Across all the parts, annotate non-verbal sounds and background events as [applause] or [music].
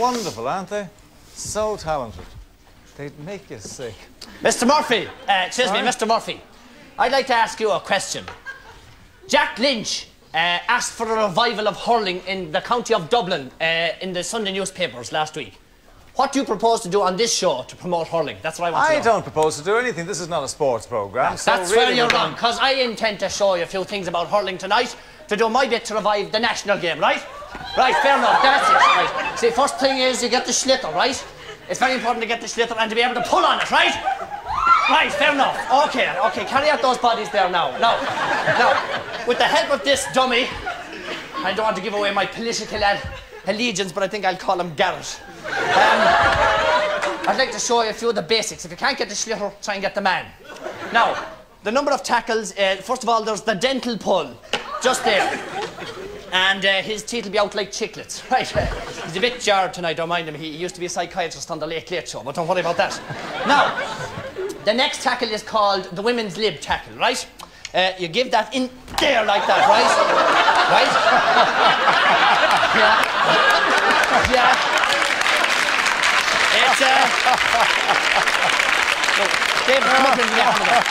wonderful, aren't they? So talented. They'd make you sick. Mr. Murphy, uh, excuse me, Mr. Murphy. I'd like to ask you a question. Jack Lynch uh, asked for a revival of hurling in the county of Dublin uh, in the Sunday newspapers last week. What do you propose to do on this show to promote hurling? That's what I want to know. I don't propose to do anything. This is not a sports programme. so That's really where you're wrong, because I intend to show you a few things about hurling tonight to do my bit to revive the national game, right? Right, fair enough, that's it, right. See, first thing is you get the sliotar, right? It's very important to get the sliotar and to be able to pull on it, right? Right, fair enough. Okay, okay, carry out those bodies there now. Now, now, with the help of this dummy, I don't want to give away my political allegiance, but I think I'll call him Garrett. Um, I'd like to show you a few of the basics. If you can't get the sliotar, try and get the man. Now, the number of tackles, uh, first of all, there's the dental pull, just there. And uh, his teeth will be out like chiclets. [laughs] Right. He's a bit jarred tonight, don't mind him. He, he used to be a psychiatrist on the Late Late Show, but don't worry about that. Now, the next tackle is called the women's lib tackle, right? Uh, you give that in there like that, right? Right? [laughs] Yeah. Yeah. It's, uh... Dave, come up and give me a hand with him.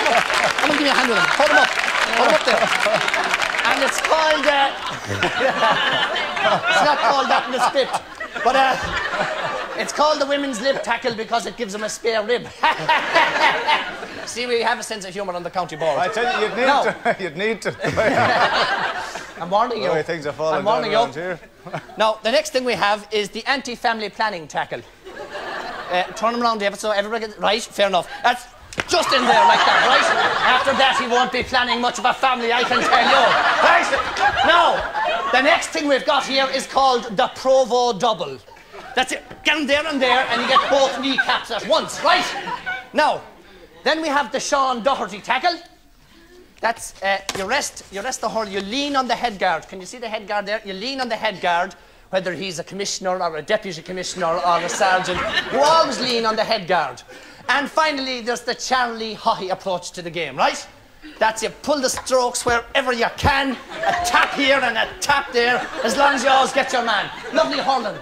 Come on, give me a hand with him. Hold him up. Hold him up there. And it's called, uh... [laughs] it's not called that in the script. But, uh... It's called the women's lip tackle because it gives them a spare rib. [laughs] See, we have a sense of humour on the county board. I tell you, you'd need No. to. [laughs] You'd need to. I'm warning you. the way things are falling I'm warning down you. here. Now, the next thing we have is the anti-family planning tackle. Uh, turn him around, David, so everybody gets... Right, fair enough. That's just in there like that, right? After that, he won't be planning much of a family, I can tell you. Now, the next thing we've got here is called the Provo Double. That's it. Get him there and there, and you get both kneecaps at once, right? Now, then we have the Sean Doherty tackle. That's uh, you rest, you rest the hurl, you lean on the head guard. Can you see the head guard there? You lean on the head guard, whether he's a commissioner or a deputy commissioner or a sergeant. You always lean on the head guard. And finally, there's the Charlie Haughey approach to the game, right? That's you pull the strokes wherever you can, a tap here and a tap there, as long as you always get your man. Lovely hurling.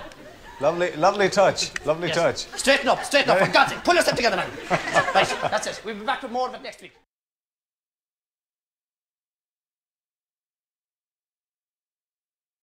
Lovely, lovely touch. Lovely Yes. touch. Straighten up, straighten up, for God's sake. Pull yourself together, man. right, that's it. We'll be back with more of it next week.